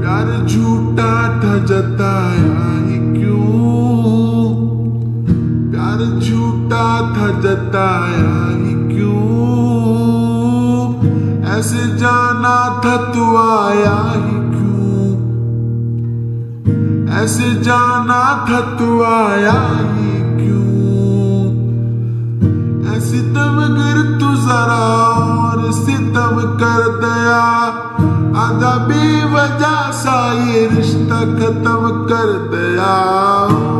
प्यार झूठा था, जताया ही क्यों? प्यार झूठा था, जताया ही क्यों? ऐसे जाना था, तू आया ही क्यों? ऐसे जाना था, तू आया ही भी वजह सा ये रिश्ता खत्म कर दया।